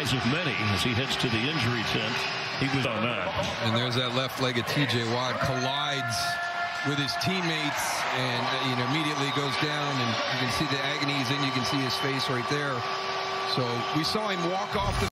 eyes of many as he heads to the injury tent. He was on that. And there's that left leg of TJ Watt collides with his teammates and uh, you know immediately goes down and you can see the agony he's in. You can see his face right there. So we saw him walk off the